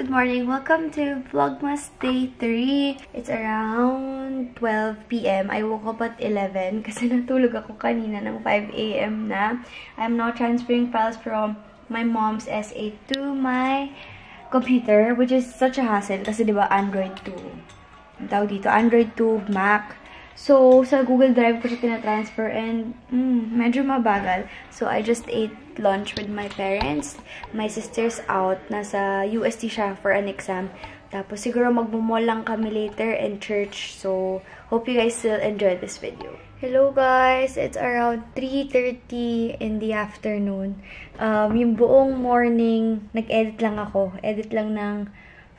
Good morning. Welcome to Vlogmas Day 3. It's around 12 p.m. I woke up at 11 kasi natulog ako kanina ng 5 a.m. na. I'm now transferring files from my mom's S8 to my computer, which is such a hassle kasi diba Android 2. Ang tawag dito, Android 2 Mac. So, sa Google Drive ko siya tinatransfer and mm, medyo mabagal. So, I just ate lunch with my parents. My sister's out. Nasa UST siya for an exam. Tapos, siguro magmumall lang kami later in church. So, hope you guys still enjoy this video. Hello guys! It's around 3.30 in the afternoon. Um, yung buong morning, nag-edit lang ako. Edit lang ng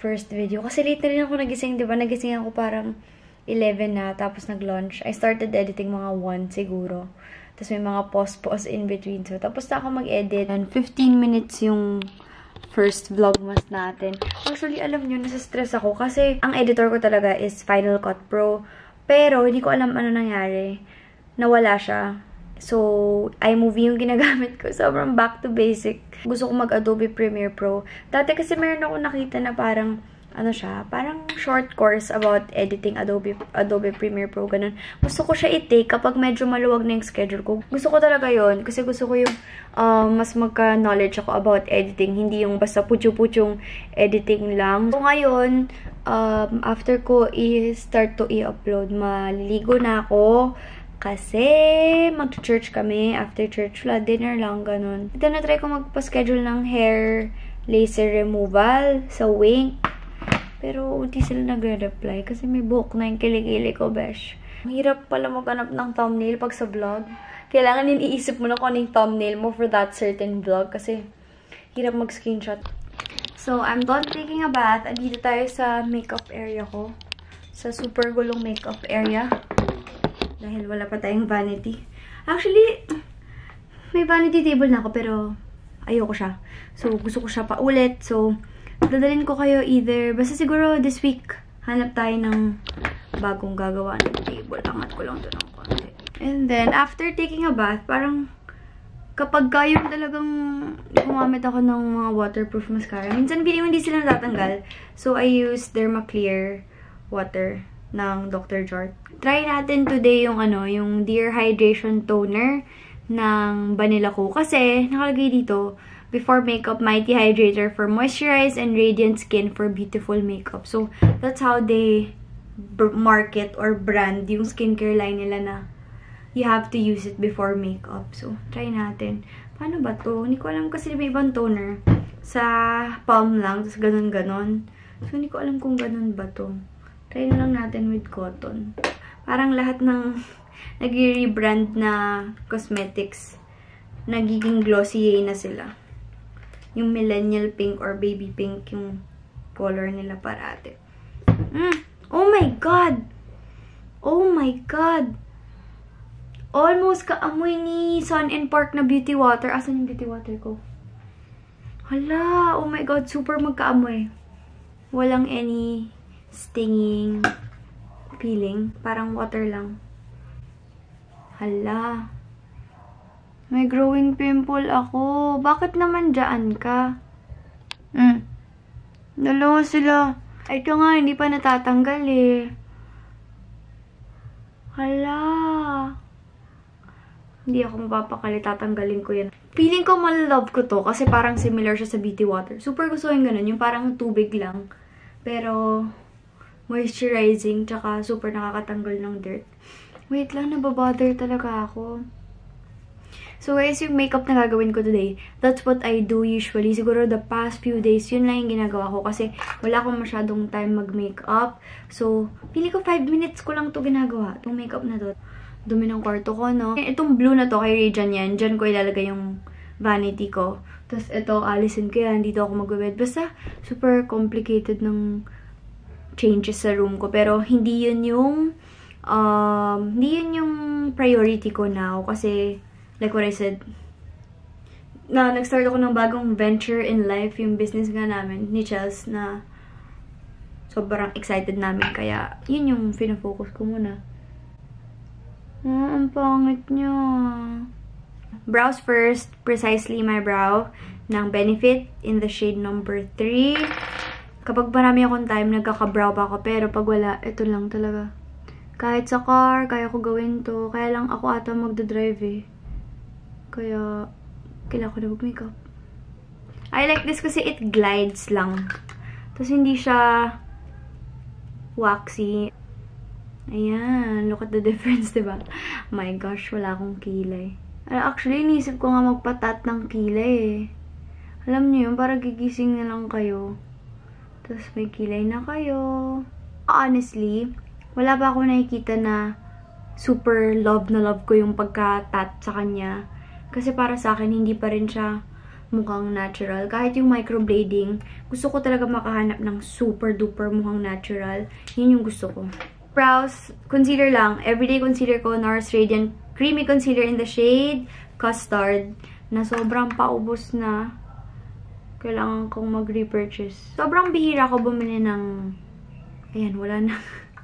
first video. Kasi late na rin ako nagising, di ba? Nagising ako parang 11 na, tapos nag-launch. I started editing mga 1 siguro. Tapos may mga pause-pause in between. So, tapos na ako mag-edit. And 15 minutes yung first vlogmas natin. Actually, alam nyo, nasa-stress ako kasi ang editor ko talaga is Final Cut Pro. Pero, hindi ko alam ano nangyari. Nawala siya. So, iMovie yung ginagamit ko. Sobrang back to basic. Gusto ko mag-Adobe Premiere Pro. Dati kasi meron ako nakita na parang ano siya, parang short course about editing Adobe Adobe Premiere Pro, ganun. Gusto ko siya i-take kapag medyo maluwag na yung schedule ko. Gusto ko talaga yon kasi gusto ko yung um, mas magka-knowledge ako about editing, hindi yung basta putyo-putyong editing lang. So, ngayon, um, after ko i-start to i-upload, maliligo na ako. Kasi, mag-church kami. After church, wala, dinner lang, ganun. Ito na try ko magpa-schedule ng hair laser removal sa Wink. Pero hindi sila nagre-reply kasi may buhok na yung kilikili ko, besh. Mahirap pala maghanap ng thumbnail pag sa vlog. Kailangan din iisip mo na kung ano thumbnail mo for that certain vlog kasi hirap mag-screenshot. So, I'm done taking a bath. Andito tayo sa makeup area ko. Sa super gulong makeup area. Dahil wala pa tayong vanity. Actually, may vanity table na ako pero ayoko siya. So, gusto ko siya pa ulit. So, dadalhin ko kayo either, basta siguro this week, hanap tayo ng bagong gagawa ng table. Angat ko lang to ng konti. And then, after taking a bath, parang kapag kayo talagang gumamit ako ng mga waterproof mascara, minsan hindi, hindi sila natatanggal. So, I use Dermaclear water ng Dr. Jart. Try natin today yung ano, yung Dear Hydration Toner ng Vanilla Co. Kasi, nakalagay dito, before makeup, Mighty Hydrator for moisturize and radiant skin for beautiful makeup. So, that's how they market or brand yung skincare line nila na you have to use it before makeup. So, try natin. Paano ba to? Hindi ko alam kasi may ibang toner. Sa palm lang, tapos ganun-ganon. So, hindi ko alam kung ganun ba to. Try na lang natin with cotton. Parang lahat ng nag-rebrand na cosmetics, nagiging glossy na sila. Yung millennial pink or baby pink yung color nila parate. Mm. Oh my God! Oh my God! Almost kaamoy ni Sun and Park na beauty water. Asan yung beauty water ko? Hala! Oh my God! Super magkaamoy. Walang any stinging feeling. Parang water lang. Hala. May growing pimple ako. Bakit naman dyan ka? Hmm. Dalawa sila. Ito nga, hindi pa natatanggal eh. Hala. Hindi ako mapapakali. Tatanggalin ko yan. Feeling ko malalove ko to kasi parang similar siya sa beauty water. Super gusto yung ganun. Yung parang tubig lang. Pero, moisturizing. Tsaka super nakakatanggal ng dirt. Wait lang, nababother talaga ako. So guys, yung makeup na gagawin ko today, that's what I do usually. Siguro the past few days, yun lang yung ginagawa ko kasi wala akong masyadong time mag-makeup. So, pili ko 5 minutes ko lang to ginagawa, itong makeup na to. Dumi ng kwarto ko, no? Itong blue na to, kay Rejan yan. Diyan ko ilalagay yung vanity ko. Tapos ito, alisin ko yan. Dito ako mag-bed. Basta, super complicated ng changes sa room ko. Pero, hindi yun yung, um, hindi yun yung priority ko now. Kasi, like what I said, na nag-start ako ng bagong venture in life, yung business nga namin ni Chels na sobrang excited namin. Kaya, yun yung pinafocus ko muna. Ah, ang pangit niya. Brows first, Precisely My Brow ng Benefit in the shade number 3. Kapag marami akong time, nagkaka-brow pa ako. Pero pag wala, ito lang talaga. Kahit sa car, kaya ko gawin to. Kaya lang ako ata magdadrive eh. Kaya, kailangan ko na mag-makeup. I like this kasi it glides lang. Tapos hindi siya waxy. Ayan, look at the difference, diba? My gosh, wala akong kilay. Actually, inisip ko nga magpatat ng kilay eh. Alam niyo yun, para gigising na lang kayo. Tapos may kilay na kayo. Honestly, wala pa ako nakikita na super love na love ko yung pagka-tat sa kanya. Kasi para sa akin, hindi pa rin siya mukhang natural. Kahit yung microblading, gusto ko talaga makahanap ng super duper mukhang natural. Yun yung gusto ko. Brows, concealer lang. Everyday concealer ko, NARS Radiant Creamy Concealer in the shade Custard na sobrang paubos na kailangan kong mag-repurchase. Sobrang bihira ako bumili ng... Ayan, wala na.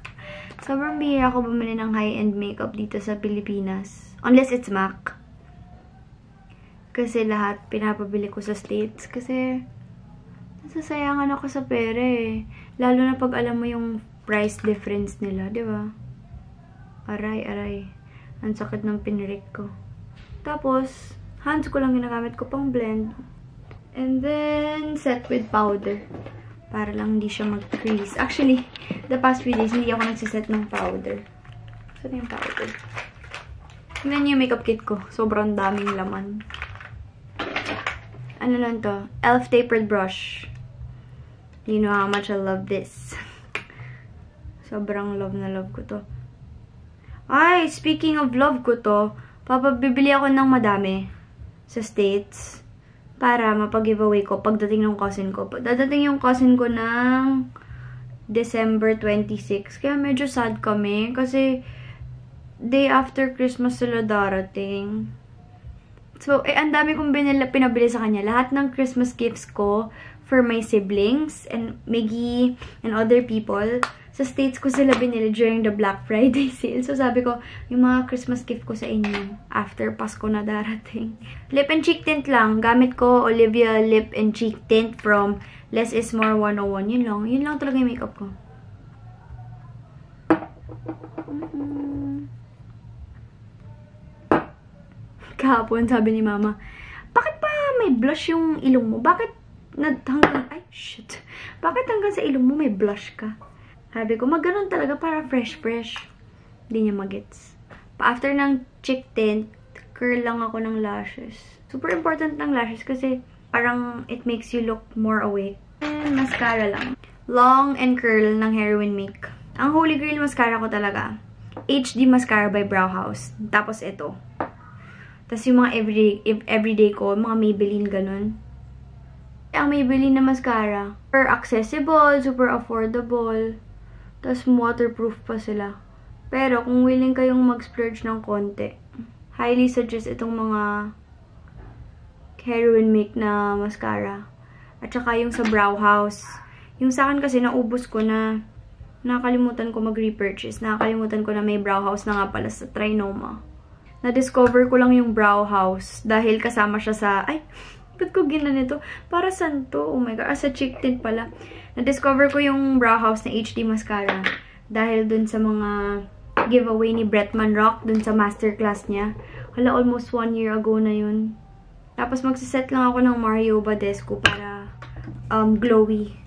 Sobrang bihira ako bumili ng high-end makeup dito sa Pilipinas. Unless it's MAC. Kasi lahat pinapabili ko sa States. Kasi nasasayangan ako sa pera eh. Lalo na pag alam mo yung price difference nila, di ba? Aray, aray. Ang sakit ng pinirik ko. Tapos, hands ko lang ginagamit ko pang blend. And then, set with powder. Para lang hindi siya mag-crease. Actually, the past few days, hindi ako nagsiset ng powder. Saan yung powder? Tingnan niyo yung makeup kit ko. Sobrang daming laman. Ano lang to? e.l.f. Tapered Brush. You know how much I love this. Sobrang love na love ko to. Ay, speaking of love ko to, papabibili ako ng madami sa States para mapag-giveaway ko pagdating ng cousin ko. Dadating yung cousin ko ng December 26. Kaya medyo sad kami kasi day after Christmas sila darating. So, eh, ang dami kong binila, pinabili sa kanya. Lahat ng Christmas gifts ko for my siblings and Maggie and other people sa States ko sila binili during the Black Friday sale. So, sabi ko, yung mga Christmas gift ko sa inyo after Pasko na darating. Lip and cheek tint lang. Gamit ko Olivia Lip and Cheek Tint from Less is More 101. Yun lang. Yun lang talaga yung makeup ko. Kahapon, sabi ni Mama, bakit pa may blush yung ilong mo? Bakit hanggang, ay, shit. Bakit hanggang sa ilong mo may blush ka? Sabi ko, magganon talaga para fresh-fresh. Hindi niya magets. Pa-after ng cheek tint, curl lang ako ng lashes. Super important ng lashes kasi parang it makes you look more awake. And mascara lang. Long and curl ng Heroin Make. Ang holy grail mascara ko talaga. HD Mascara by Brow House. Tapos ito. Tapos yung mga everyday, everyday ko, mga Maybelline ganun. Ang Maybelline na mascara. Super accessible, super affordable. Tapos waterproof pa sila. Pero kung willing kayong mag-splurge ng konti, highly suggest itong mga heroin make na mascara. At saka yung sa Brow House. Yung sa akin kasi naubos ko na nakalimutan ko mag-repurchase. Nakalimutan ko na may Brow House na nga pala sa Trinoma. Na-discover ko lang yung Brow House dahil kasama siya sa... Ay, ba't ko ginanito? Para saan to? Oh my God. Ah, sa cheek tint pala. Na-discover ko yung Brow House na HD Mascara dahil dun sa mga giveaway ni Bretman Rock dun sa masterclass niya. Hala, almost one year ago na yun. Tapos magsiset lang ako ng Mario Badescu para um, glowy.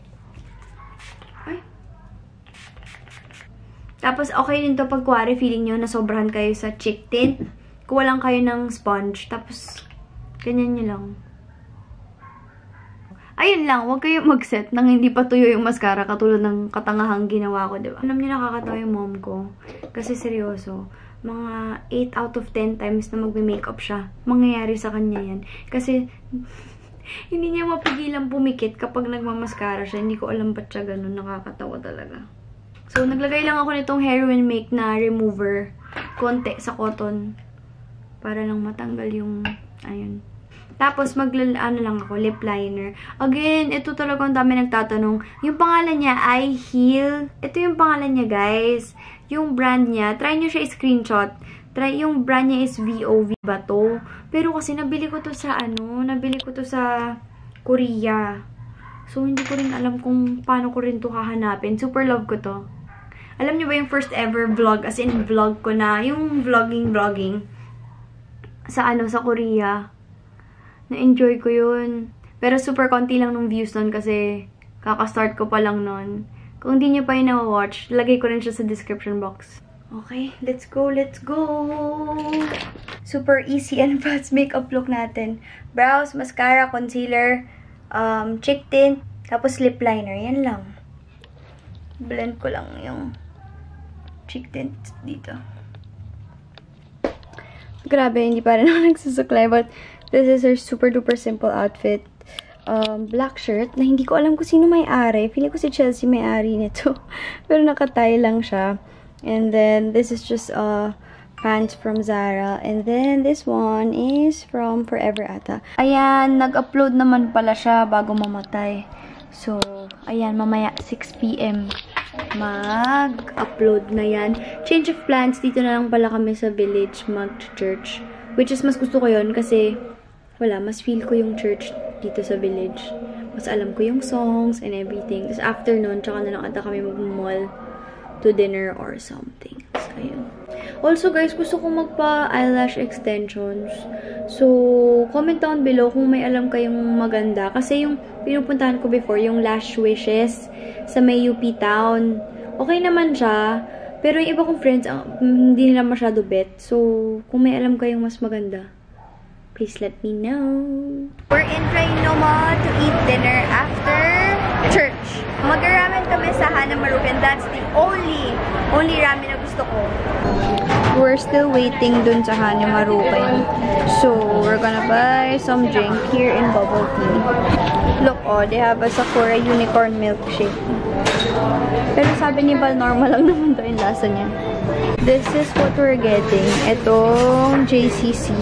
Tapos, okay din to pag kuwari feeling nyo na sobrahan kayo sa cheek tint. Kuha lang kayo ng sponge. Tapos, ganyan nyo lang. Ayun lang, huwag kayong mag-set nang hindi pa tuyo yung mascara katulad ng katangahang ginawa ko, diba? Alam niyo nakakatawa yung mom ko. Kasi seryoso, mga 8 out of 10 times na magme-makeup siya, mangyayari sa kanya yan. Kasi, hindi niya mapigilan pumikit kapag nagmamaskara siya. Hindi ko alam ba't siya ganun. Nakakatawa talaga. So, naglagay lang ako nitong heroin make na remover. Konti sa cotton. Para lang matanggal yung, ayun, tapos, mag ano lang ako, lip liner. Again, ito talaga ang dami nagtatanong. Yung pangalan niya, I Heal. Ito yung pangalan niya, guys. Yung brand niya. Try nyo siya i-screenshot. Try, yung brand niya is VOV ba to? Pero kasi nabili ko to sa ano, nabili ko to sa Korea. So, hindi ko rin alam kung paano ko rin to hahanapin. Super love ko to. Alam niyo ba yung first ever vlog, as in vlog ko na, yung vlogging-vlogging sa ano, sa Korea. Na-enjoy ko yun. Pero super konti lang nung views nun kasi kaka-start ko pa lang nun. Kung hindi niyo pa yung na-watch, lagay ko rin siya sa description box. Okay, let's go, let's go! Super easy and fast makeup look natin. Brows, mascara, concealer, um, cheek tint, tapos lip liner. Yan lang. Blend ko lang yung cheek tint dito. Grabe, hindi pa rin ako nagsusuklay. But this is her super duper simple outfit. Um, black shirt na hindi ko alam kung sino may-ari. Feeling ko si Chelsea may-ari nito. Pero nakatay lang siya. And then, this is just uh, pants from Zara. And then, this one is from Forever Ata. Ayan, nag-upload naman pala siya bago mamatay. So, ayan, mamaya 6pm mag-upload na yan. Change of plans, dito na lang pala kami sa village mag-church. Which is, mas gusto ko yon kasi, wala, mas feel ko yung church dito sa village. Mas alam ko yung songs and everything. Tapos after nun, tsaka na lang ata kami mag-mall to dinner or something. So. Also, guys, gusto kong magpa-eyelash extensions. So, comment down below kung may alam kayong maganda. Kasi yung pinupuntahan ko before, yung Lash Wishes sa may UP Town. Okay naman siya. Pero yung iba kong friends, uh, hindi nila masyado bet. So, kung may alam kayong mas maganda, please let me know. We're in Trainoma to eat dinner after church. Mag-ramen kami sa Hana Marugan. That's the only, only ramen na gusto ko. We're still waiting dun sa Hana Marugan. So, we're gonna buy some drink here in Bubble Tea. Look, oh, they have a Sakura Unicorn Milkshake. Pero sabi ni Val, normal lang naman to yung lasa niya. This is what we're getting. Itong JCC.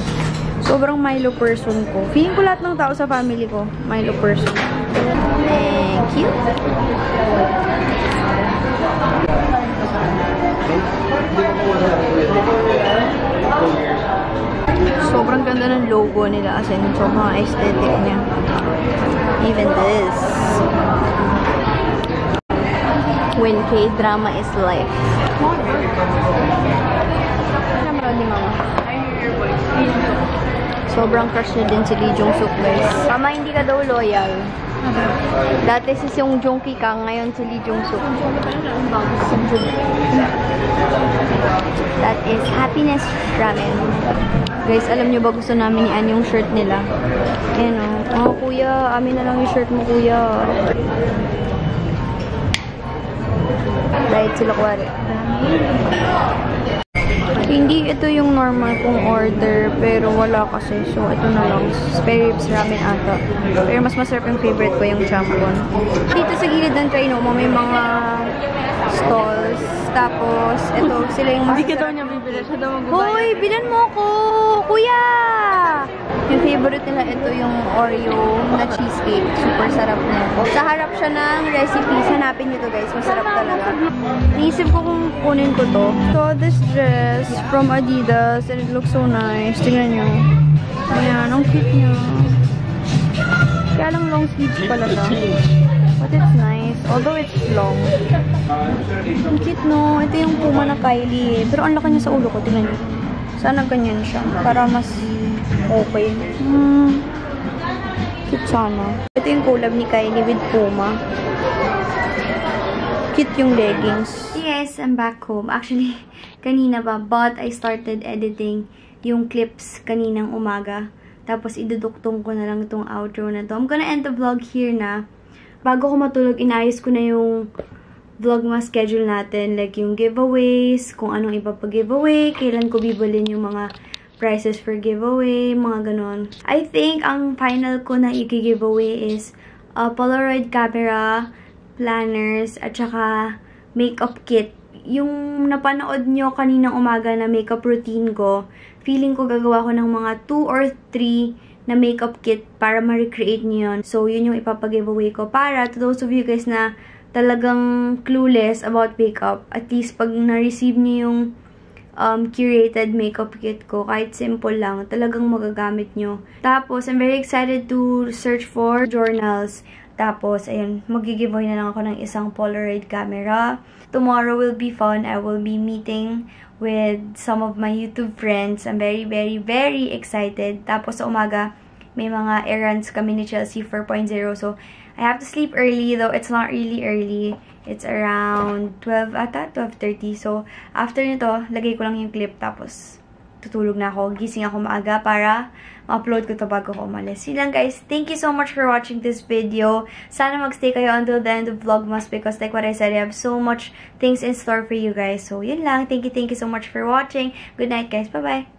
Sobrang Milo person ko. Feeling ko lahat ng tao sa family ko, Milo person. Thank you. Sobrang ganda ng logo nila as in sobrang aesthetic niya. Even this. When K-drama is life. Camera ni mama. Sobrang crush niya din si Lee Jong Suk, guys. Mama, hindi ka daw loyal. Dati si Seung Jong Ki ka, ngayon si Lee Jong Suk. That is Happiness Ramen. Guys, alam niyo ba gusto namin yan yung shirt nila? Ayan o. Oh. oh, kuya, amin na lang yung shirt mo, kuya. Right sila kuwari. Hindi ito yung normal kong order, pero wala kasi. So, ito na lang. Spare ribs ramen ata. Pero mas masarap yung favorite ko, yung champon. Dito sa gilid ng Trinoma, may mga stalls. Tapos, ito, sila yung mas... Hindi ka daw niya bibili. Siya daw magbabayad. Hoy, bilan mo ko! Kuya! Yung favorite nila, ito yung Oreo na cheesecake. Super sarap na. Sa harap siya ng recipes. Hanapin nyo to guys. Masarap talaga. Naisip ko kung kunin ko to. So, this dress from Adidas and it looks so nice. Tingnan nyo. Ayan, ang cute niya. Kaya lang long sleeves pala siya. But it's nice. Although it's long. Ang cute no. Ito yung Puma na Kylie. Pero ang laki niya sa ulo ko. Tingnan niyo. Sana ganyan siya. Para mas okay. Hmm. Cute sana. Ito yung collab ni Kylie with Puma. Cute yung leggings. Yes, I'm back home. Actually, kanina ba, but I started editing yung clips kaninang umaga. Tapos, iduduktong ko na lang itong outro na to. I'm gonna end the vlog here na. Bago ko matulog, inayos ko na yung vlogmas schedule natin. Like, yung giveaways, kung anong ipapag-giveaway, kailan ko bibilin yung mga prizes for giveaway, mga ganon. I think, ang final ko na i-giveaway is a Polaroid camera, planners, at saka makeup kit. Yung napanood nyo kaninang umaga na makeup routine ko, feeling ko gagawa ko ng mga 2 or 3 na makeup kit para ma-recreate nyo yun. So, yun yung ipapag-giveaway ko. Para, to those of you guys na talagang clueless about makeup, at least pag na-receive nyo yung um, curated makeup kit ko. Kahit simple lang, talagang magagamit nyo. Tapos, I'm very excited to search for journals. Tapos, ayun, magigiveaway na lang ako ng isang Polaroid camera. Tomorrow will be fun. I will be meeting with some of my YouTube friends. I'm very, very, very excited. Tapos, sa umaga, may mga errands kami ni Chelsea 4.0. So, I have to sleep early, though it's not really early. It's around 12 ata, 12.30. So, after nito, lagay ko lang yung clip, tapos tutulog na ako. Gising ako maaga para ma-upload ko to bago ko umalis. Yun lang guys. Thank you so much for watching this video. Sana magstay kayo until the end of Vlogmas because like what I said, I have so much things in store for you guys. So, yun lang. Thank you, thank you so much for watching. Good night guys. Bye-bye.